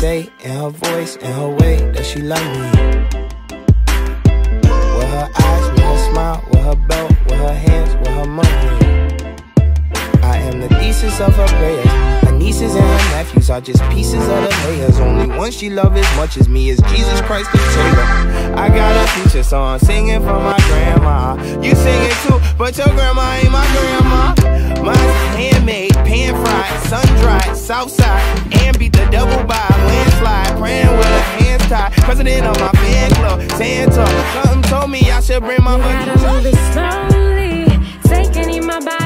just in her voice, in her way that she love me. With her eyes, with her smile, with her belt, with her hands, with her money. I am the thesis of her prayers. Her nieces and her nephews are just pieces of the layers. Only one she love as much as me is Jesus Christ the Savior. I got a future song singing for my grandma. You sing it too, but your grandma ain't my grandma. Mine's handmade, pan fried, sun dried, south side, and beat the I should bring my gotta move it slowly. Take any my body like it's holy.